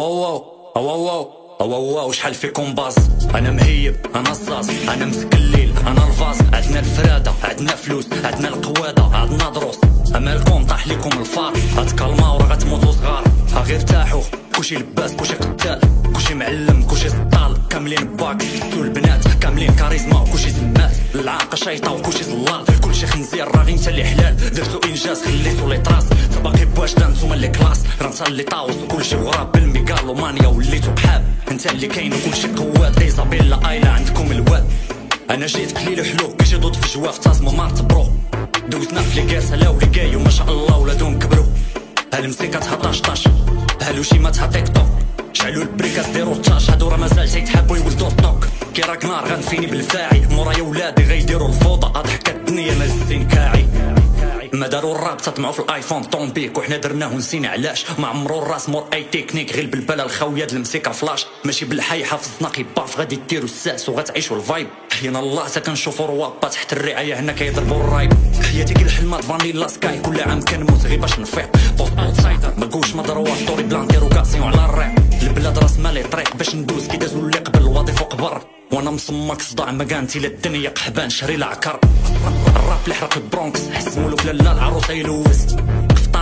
أو أو أو أو أو أو أو شحال فيكم باز أنا مهيب أنا الصاص أنا مسك الليل أنا الفاز عندنا الفرادة عندنا فلوس عندنا القوادة عندنا دروس. امالكم طاح لكم الفار. غتكلماو راه غتموتو صغار. غير ارتاحوا كلشي لباس كلشي قتال كلشي معلم كلشي سطال كاملين باك تو البنات كاملين كاريزما وكلشي زمات. العاقة شيطه وكلشي زلال كلشي خنزير راغي انت اللي حلال. درتو إنجاز خليتو les traces باقي بواش دا نتوما اللي كلاس. راه نتا اللي طاوس وكلشي غراب. بالميكالومانيا وليتو بحاب انت اللي كاين وكلشي قوات. ايزابيلا آيلا عندكم الواد. أنا جيت قليل وحلو كيجي ضد في جواف. تازمو مارت برو. دوزنا في لي كاس لا ولي وما شاء الله ولادهم كبرو هالمسيكة تهضر 11 بهالو شيماتها تيك توك. شعلو البريكاس ديرو التاش هادو راه مازال تيتحابو يولدو الطوك كي راك نار غنفيني بالفاعي. مورايا ولادي غيديروا الفوضى. اضحك الدنيا مازلتين كاعي. ما داروا الراب تطمعوا في الآيفون. طومبيك وحنا درناه ونسينا علاش. ما عمرو الراس مور أي تكنيك. غير بالبلا الخاوية د المسيكه فلاش. ماشي بالحي حافظ نقي باف. غادي ديروا الساس وغتعيشوا الفايب. الله تا كنشوفوا روابا تحت الرعاية هنا كيضربوا الرايب. حياتي كل الحلمات فانيلا سكاي. كل عام كنموت غير باش نفيق. بوست اوتسايدر ما قولش مضروه ستوري بلان ديروكاسيون على الراب البلاد راس مالي طريق باش ندوز. كي دازو اللي قبل الوظيفه قبر وأنا مصمك صداع ما كانتي للدنيا. قحبان شري العكر الراب اللي حرق البرونكس. حسمولو في لا العروس يلوز.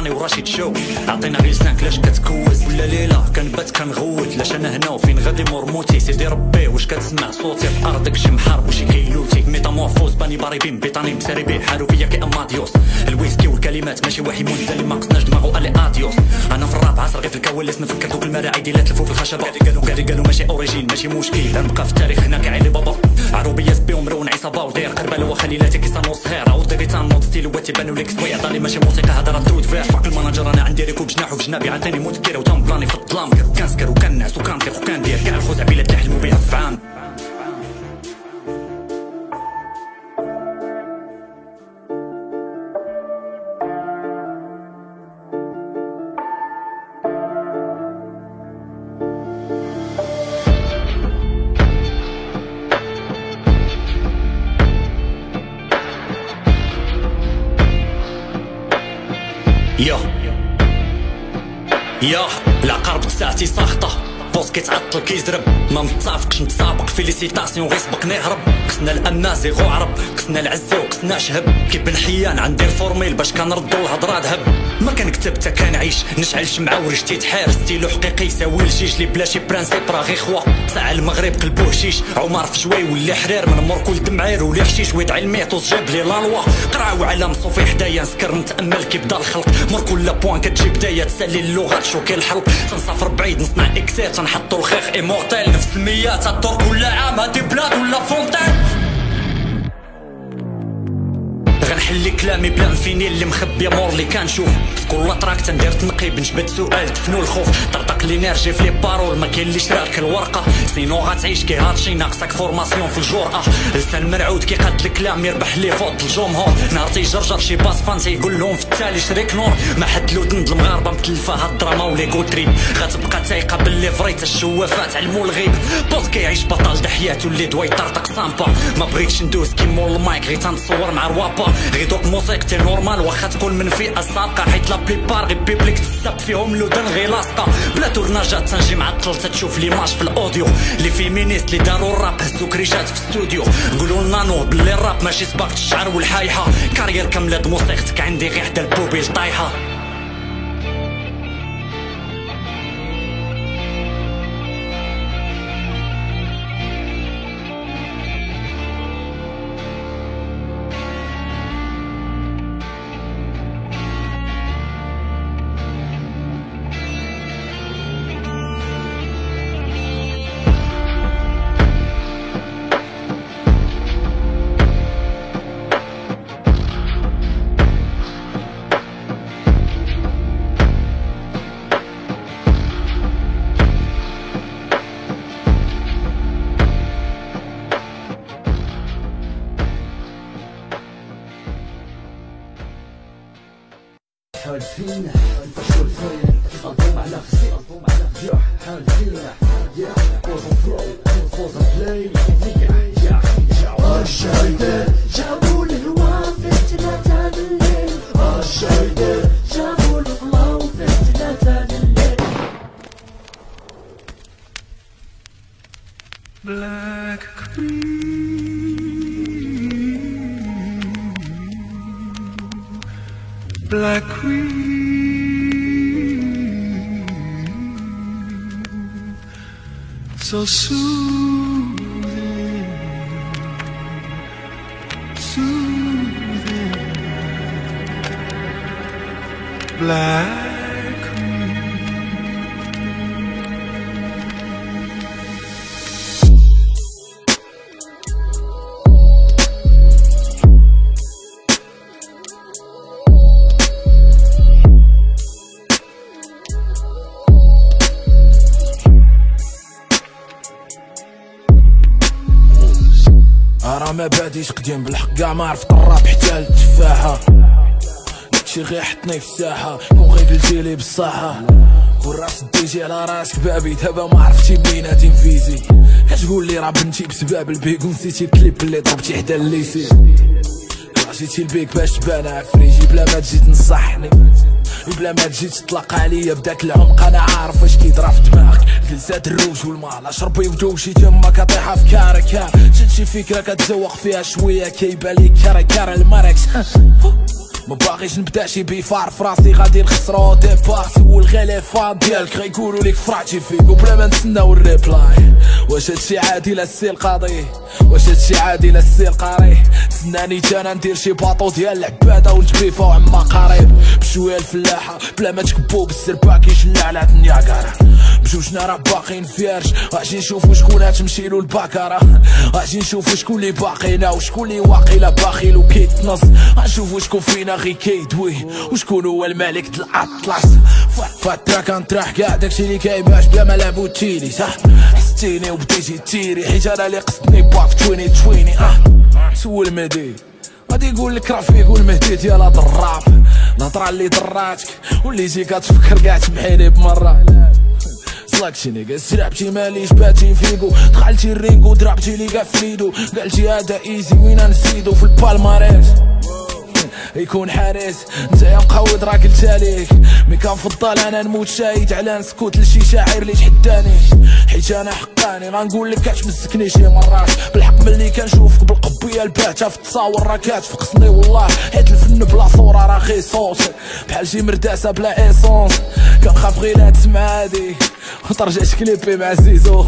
قفطاني وراشد شو. عطينا غير لسانك لاش كتكوز ولا ليلة كنبات كنغوت لاش أنا هنا وفين غادي مرموتي سيدي ربي واش كتسمع صوتي؟ في أرضك شي محارب وشي كيلوتي ميتامورفوز باني باريبين بيطاني مساري بيه حارو فيا كي أماديوس. الويسكي والكلمات ماشي واحد اللي ما قصناش دماغو الي آديوس. أنا في الراب عصر غير في الكواليس نفكر دوك المراعي ديال تلفو في قاعدي قالوا قالوا ماشي أوريجين. ماشي مشكل. نبقى في التاريخ هنا كعلي بابا. عروبية سبي عصابه ودير قربان وخليلاتي كيصانو صهير عاود غير تنوض ستيل واتي بانو ليك سويع دالي ماشي موسيقى هضره تود فيها. فاك المانجر أنا عندي ريكو بجناح وبجنابي عطيني متكير وتنبلاني في الظلام. كنسكر وكنعس وكنطيق وكندير كاع الخزعبيله اللي تحلموا بها في يا. يا. العقارب ساعتي ساخطة. بوس كيتعطل كيزرب ما متفقش نتسابق. فيليسيتاسيون غير سبق نهرب قسنا الامازيغ وعرب قسنا العزة وقسنا شهب. كيب حيان عندي الفورميل باش كنردو الهضره ذهب. ما كنكتب تا كنعيش نشعل شمعه ورجتي تحار ستيلو حقيقي يساوي الجيج لي بلا شي برانسيب راه غير خوا. ساعة المغرب قلبوه شيش. عمر في شوي ولي حرير. من مور كل دمعير ولي حشيش. ويدعي الميتوس جاب لي لا لوا. قراو على مصوفي حدايا. نسكر نتأمل كي بدا الخلق. مور كل بوان كتجي بداية. تسالي اللغات شوكي الحلق. تنسافر بعيد. نصنع اكسات تنحطو الخيخ ايمورتيل نفس الميات الدور كل عام هادي بلاد ولا فونتين غنحلي كلامي بلا مفيني اللي مخبيه مور اللي كنشوف كل تراك تندير تنقيب نجبد سؤال تفنو الخوف. طرطق لينيرجي في لي بارول ما كاين اللي شرالك الورقة. سينو غتعيش كي هادشي ناقصك فورماسيون في الجرأة. لسان مرعود كي قد الكلام يربح لي فوق الجمهور. نهار تيجرجر شي باس فان تيقول لهم في التالي شريك نور. ما حد لو دند المغاربة متلفة هاد الدراما ولي كوتري غتبقى تايقة باللي فريت الشوافات علمو الغيب. بوز كيعيش بطل د حياتو اللي دوا يطرطق سامبا. ما بغيتش ندوز كي مول المايك غير تنتصور مع روابا. غير دوك موسيقتي نورمال واخا تكون من فئة سابقة حيت لا بليبار غير بيبليك تساب فيهم لودن غير لاصقه بلا تورناجات تنجي معطل تشوف ليماج في الأوديو. les féministes اللي داروا الراب هزو كريشات في استوديو قولوا لنا نو بلي الراب ماشي سباقة الشعر والحايحة. carrière كاملة موسيقتك عندي غير حدا ال poubelle طايحة. حال فينا شو الفايل الضوم على خزي الضوم على خزي حال فينا يا فوز بلاي يا يا الشايدر جابوا الهوا في بالليل الشايدر like cream. So soothing, soothing, black ما باديش قديم بالحق كاع ما عرفت الراب حتى التفاحة. داكشي غير حطني في الساحة كون غير قلتي لي بالصحة والراس ديجي على راسك بابي دابا ما عرفتي منين تنفيزي كتقول لي راه بنتي بسباب البيك ونسيتي الكليب اللي ضربتي حدا الليسي عشيتي البيك باش تبان. عفريجي بلا ما تجي تنصحني بلا ما تجي تطلق عليا بداك العمق. أنا عارف اش كيطرا في دماغك جلسات الروج والمال. اشربي ودوشي تما كطيحة في كاركا شد شي فكرة كتزوق فيها شوية. كيبان لي كارا الماركس ما باغيش نبدأ شي بيفار فراسي غادي نخسرو ديبار. سول غير لي فان ديالك غيقولو ليك فراتي فيك وبلا ما نتسناو الريبلاي. واش هادشي عادي لا القاضي؟ واش هادشي عادي لا القاري؟ تسناني تا أنا ندير شي باطو ديال العبادة ونتبيفاو عما قريب. بشوية الفلاحة بلا ما تكبو بالسربا كيشلع على بجوجنا راه باقيين فيرج غاجي نشوفو شكون تمشيلو الباكارة غاجي نشوفو شكون اللي باقينا وشكون اللي واقيلا باخيل وكيتنص. غنشوفو شكون فينا غي كيدوي وشكون هو الملك د الأطلس. فترة كنطرح كاع داكشي اللي كيباش بلا ما لعبو تيلي صح؟ حستيني وبديتي تيري حيت أنا اللي قصدني باك 2020 آه. سول مهدي. غادي يقول لك راه فيه قول مهدي ديال الراب. الهضره اللي ضراتك واللي جي كتفكر كاع تمحيني بمرة. سلاكشي نيجا سرابتي ماليش باتي فيكو. دخلتي الرينغو ضربتي لي كاع قالتي هذا إيزي وين نسيدو. في البالماريس يكون حارس. انت يا مقود راه قلت عليك مي كنفضل أنا نموت شاهد على نسكت لشي شاعر اللي تحداني حيت أنا حقاني. غنقول لك كتمسكني شي مرات. بالحق ملي كنشوفك بالقبيه الباته في التصاور راه كتفقسني والله. حيت الفن بلا صورة راه غي صوت. بحال شي مرداسة بلا ايسونس كنخاف غير تسمع هادي. وترجعت كليبي مع زيزو.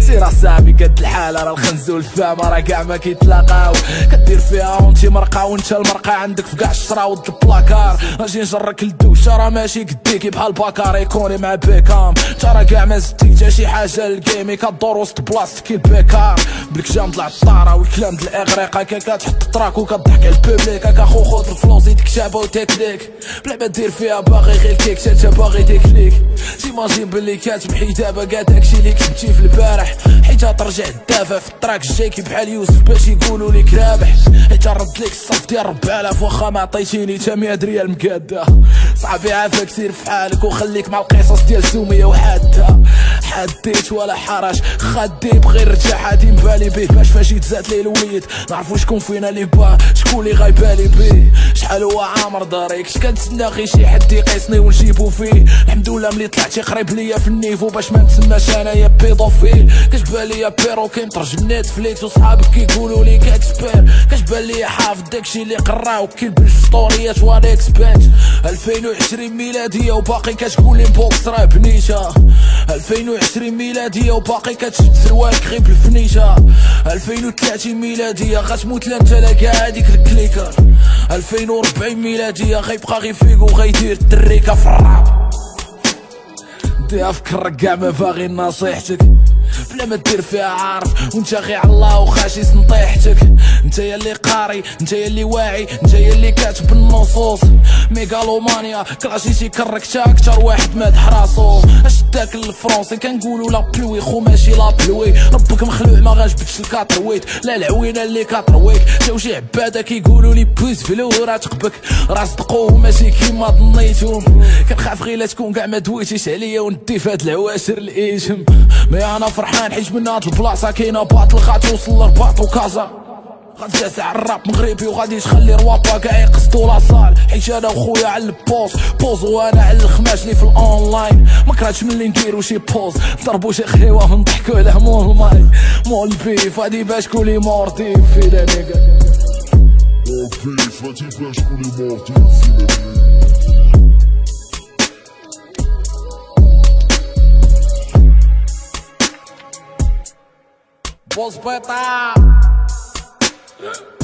سير صاحبي قد الحالة. راه الخنزو الفامه راه كاع ما كيتلاقاو. كدير فيها وانتي مرقة وانت المرقة. عندك في كاع الشرا ود البلاكار. أجي نجرك الدوشة راه ماشي قديكي. بحال باكار يكوني مع بيكام. ترى كاع ما زدتي شي حاجة للجيمي كدور وسط بلاصتك البيكار. بلك جام طلع الطارة والكلام د الاغريق هكا كتحط التراك وكضحك على البوبليك. هكا خو خود الفلوس يدك كتابه وتكنيك بلا ما دير فيها باغي غير الكيك تا باغي تكليك. تيماجين بلي كتمحي دابا كاع داكشي اللي كتبتي في البارح. حيت ترجع الدافع في التراك الجايكي بحال يوسف باش يقولوا ليك رابح. حيت رد ليك الصف ديال 4000 واخا ما عطيتيني تا 100 ريال مكاده صاحبي عافاك سير في حالك وخليك مع القصص ديال سومية وحادة. حديت ولا حرج. خدي بغير رجع حادي مبالي بيه. باش فاش يتزاد لي الوليد نعرفو شكون فينا اللي با. شكون اللي غايبالي بيه. شحال هو عامر داريك؟ كنتسنى غير شي حد يقيسني ونجيبو فيه. الحمد لله ملي طلعتي قريب ليا في النيفو. باش ما نتسماش انايا بيدوفيل كتبان ليا بيرو كنترجم نتفليكس وصحابك كيقولوا لي كاكسبير كتبان ليا حافظ داكشي اللي قراو. كيلبس في ستوريات وأنا اكسبيرت 2020 ميلادية وباقي كتقول لي بوكس راه بنيشة 2020 ميلادية وباقي كتشد سروالك غير بالفنيشة 2030 ميلادية غتموت لا انت لا كاع هاديك الكليكر. 2040 ميلادية غيبقى غير فيكو غيدير التريكة في الراب. دي أفكر كاع ما باغي نصيحتك. بلا ما دير فيها عارف وانت غير على الله وخاشي نطيحتك انت يا اللي قاري انت يا اللي واعي انت يا اللي كاتب النصوص. ميغالومانيا كلاشي تيكرك تا أكتر واحد مادح راسو. أش داك الفرونسي كنقولو لا بلوي خو ماشي لا بلوي. ربك مخلوع ما غاجبدش الكاترويت. لا العوينة اللي كاترويك. جاو شي عباده كيقولو لي بويز فلو راه تقبك. راه صدقوه ماشي كيما ظنيتهم كنخاف غير لا تكون كاع ما دويتيش عليا وندي فهاد العواشر الايجم مي أنا فرحان حيت من هاد البلاصة كاينة باطل غاتوصل لرباط وكازا. غادي توسع الراب مغربي وغادي تخلي روابا كاع يقصدو لاصال حيت أنا وخويا على البوز. بوز وأنا على الخماش اللي في الاونلاين. ما كرهتش ملي نديرو شي بوز. نضربو شي خيوة ونضحكو على مول الماي مول بيف هادي باش كولي مورتي في لا نيكا مول البيف هادي باش كولي مورتي في لا نيكا Boss Beta! Yeah.